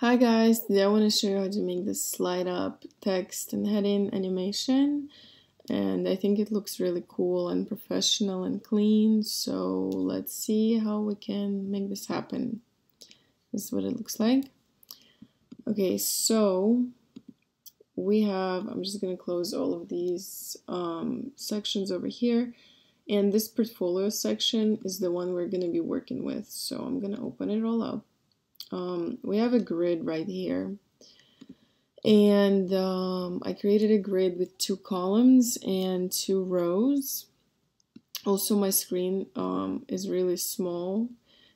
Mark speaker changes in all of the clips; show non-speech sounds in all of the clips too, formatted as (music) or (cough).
Speaker 1: Hi guys, today I want to show you how to make this slide up text and heading animation. And I think it looks really cool and professional and clean. So let's see how we can make this happen. This is what it looks like. Okay, so we have, I'm just going to close all of these um, sections over here. And this portfolio section is the one we're going to be working with. So I'm going to open it all up um, we have a grid right here. And um, I created a grid with two columns and two rows. Also, my screen um, is really small,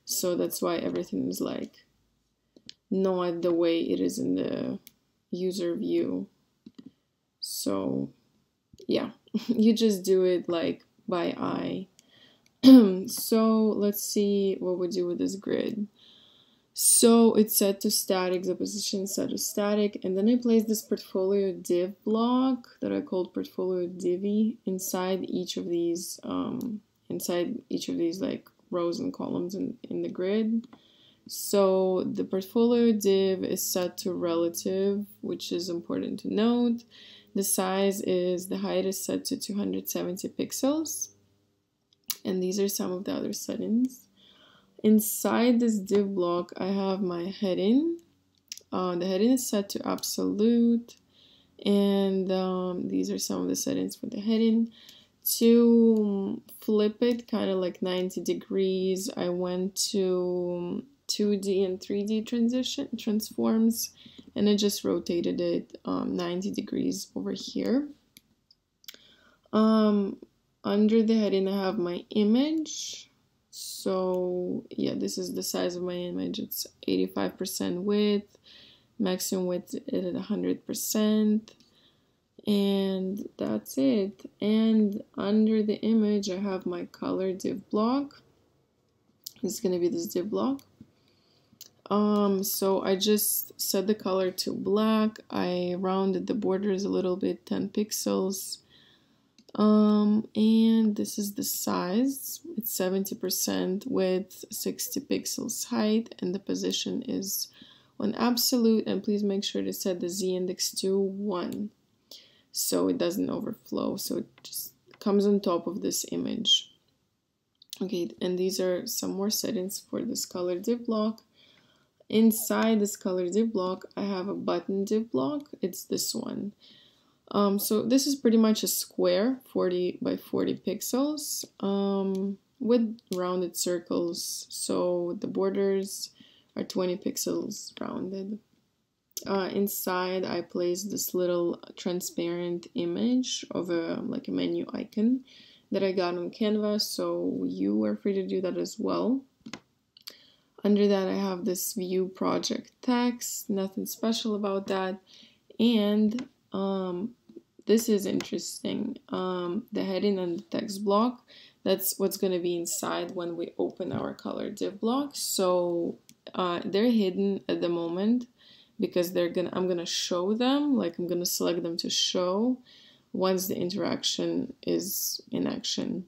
Speaker 1: so that's why everything is like not the way it is in the user view. So, yeah, (laughs) you just do it like by eye. (clears throat) so, let's see what we do with this grid. So it's set to static, the position set to static, and then I place this portfolio div block that I called portfolio divvy inside each of these, um, inside each of these like rows and columns in, in the grid. So the portfolio div is set to relative, which is important to note. The size is, the height is set to 270 pixels. And these are some of the other settings. Inside this div block, I have my heading. Uh, the heading is set to absolute. And um, these are some of the settings for the heading. To flip it kind of like 90 degrees, I went to 2D and 3D transition transforms and I just rotated it um, 90 degrees over here. Um, under the heading, I have my image so yeah this is the size of my image. It's 85% width maximum width is at 100% and that's it. And under the image I have my color div block. It's gonna be this div block. Um so I just set the color to black. I rounded the borders a little bit 10 pixels um, and this is the size. It's 70% width, 60 pixels height, and the position is on absolute. And please make sure to set the z index to 1 so it doesn't overflow. So it just comes on top of this image. Okay, and these are some more settings for this color div block. Inside this color div block, I have a button div block. It's this one. Um, so this is pretty much a square, 40 by 40 pixels, um, with rounded circles. So the borders are 20 pixels rounded. Uh, inside, I placed this little transparent image of a like a menu icon that I got on Canva. So you are free to do that as well. Under that, I have this view project text. Nothing special about that. And um, this is interesting. Um, the heading and the text block, that's what's going to be inside when we open our color div block. So uh, they're hidden at the moment because they're gonna I'm gonna show them like I'm gonna select them to show once the interaction is in action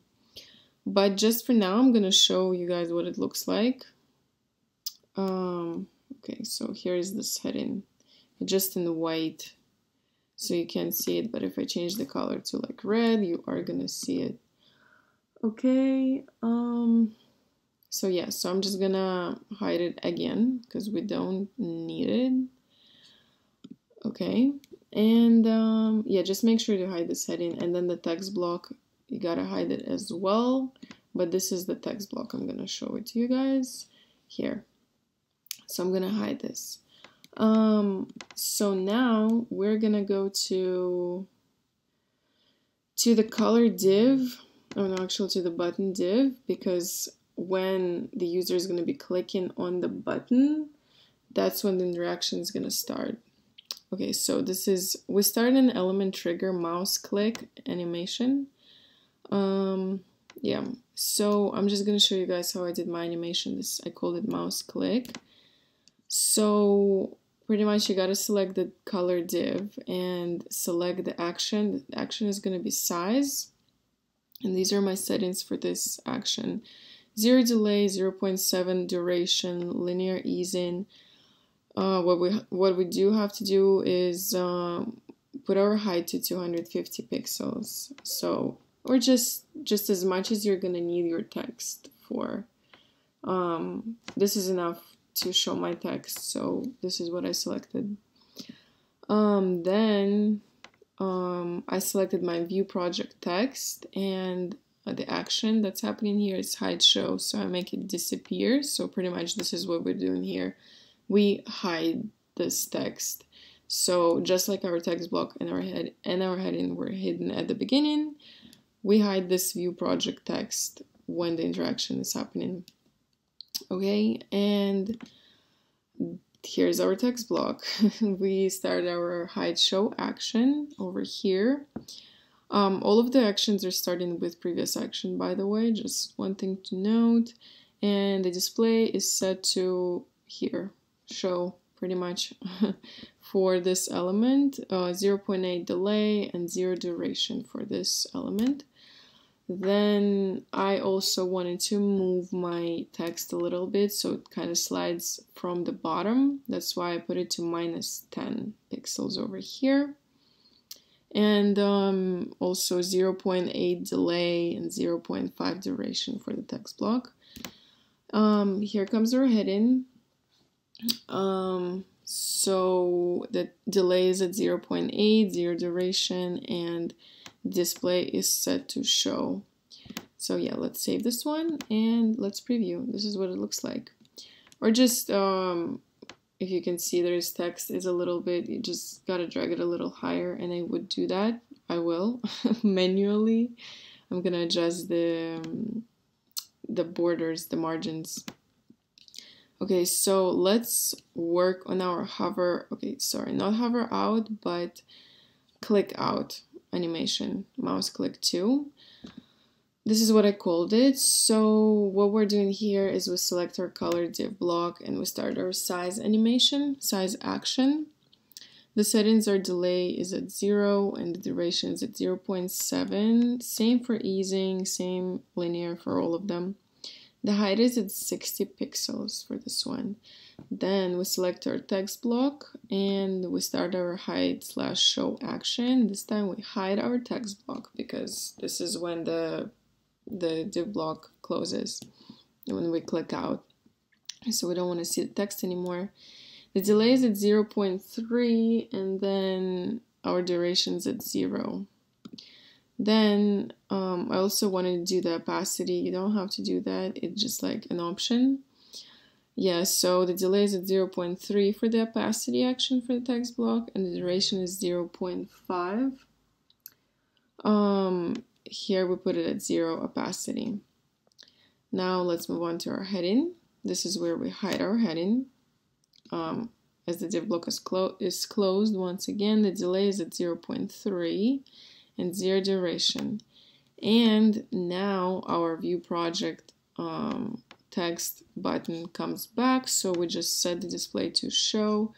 Speaker 1: but just for now I'm gonna show you guys what it looks like um, okay so here is this heading just in white so you can't see it but if I change the color to like red you are gonna see it. Okay um so yeah so I'm just gonna hide it again because we don't need it. Okay and um, yeah just make sure to hide this heading and then the text block you gotta hide it as well. But this is the text block I'm gonna show it to you guys. Here. So I'm gonna hide this um, so now we're gonna go to to the color div, oh no, actually to the button div, because when the user is gonna be clicking on the button, that's when the interaction is gonna start. Okay, so this is, we start an element trigger mouse click animation. Um, yeah, so I'm just gonna show you guys how I did my animation. This I called it mouse click. So pretty much you got to select the color div and select the action. The action is going to be size. And these are my settings for this action. Zero delay, 0.7 duration, linear easing, uh, what we what we do have to do is um, put our height to 250 pixels. So or just just as much as you're gonna need your text for. Um, this is enough to show my text, so this is what I selected. Um, then um, I selected my view project text and the action that's happening here is hide show, so I make it disappear. So pretty much this is what we're doing here. We hide this text. So just like our text block and our head and our heading were hidden at the beginning, we hide this view project text when the interaction is happening. Okay, and here's our text block. (laughs) we start our hide show action over here. Um, all of the actions are starting with previous action, by the way, just one thing to note. And the display is set to here, show pretty much (laughs) for this element, uh, 0.8 delay and 0 duration for this element. Then I also wanted to move my text a little bit so it kind of slides from the bottom. That's why I put it to minus 10 pixels over here. And um, also 0.8 delay and 0.5 duration for the text block. Um, here comes our heading. Um, so the delay is at 0.8, 0 duration, and display is set to show. So yeah, let's save this one and let's preview. This is what it looks like. Or just, um, if you can see there's text is a little bit, you just gotta drag it a little higher and I would do that. I will (laughs) manually. I'm gonna adjust the, um, the borders, the margins. Okay, so let's work on our hover. Okay, sorry, not hover out, but click out animation, mouse click 2. This is what I called it. So what we're doing here is we select our color div block and we start our size animation, size action. The settings are delay is at 0 and the duration is at 0.7. Same for easing, same linear for all of them. The height is at 60 pixels for this one. Then we select our text block and we start our hide slash show action. This time we hide our text block because this is when the, the div block closes when we click out. So we don't want to see the text anymore. The delay is at 0.3 and then our duration is at 0. Then um, I also wanted to do the opacity. You don't have to do that. It's just like an option. Yeah, so the delay is at 0.3 for the opacity action for the text block and the duration is 0.5. Um, here we put it at zero opacity. Now let's move on to our heading. This is where we hide our heading. Um, as the div block is, clo is closed, once again, the delay is at 0.3 and zero duration. And now our view project um, text button comes back. So we just set the display to show.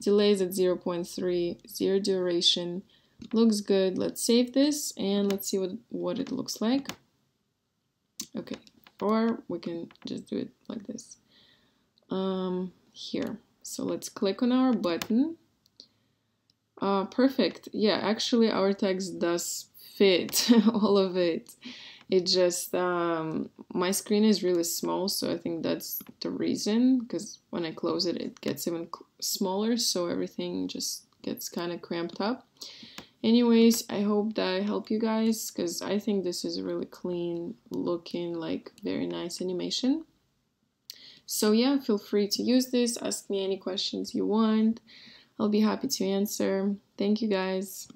Speaker 1: Delays at 0.3, zero duration. Looks good. Let's save this and let's see what, what it looks like. Okay, or we can just do it like this. Um, here. So let's click on our button uh, perfect. Yeah, actually our text does fit (laughs) all of it. It just, um, my screen is really small, so I think that's the reason, because when I close it, it gets even smaller, so everything just gets kind of cramped up. Anyways, I hope that I help you guys, because I think this is a really clean looking, like, very nice animation. So yeah, feel free to use this, ask me any questions you want. I'll be happy to answer. Thank you guys.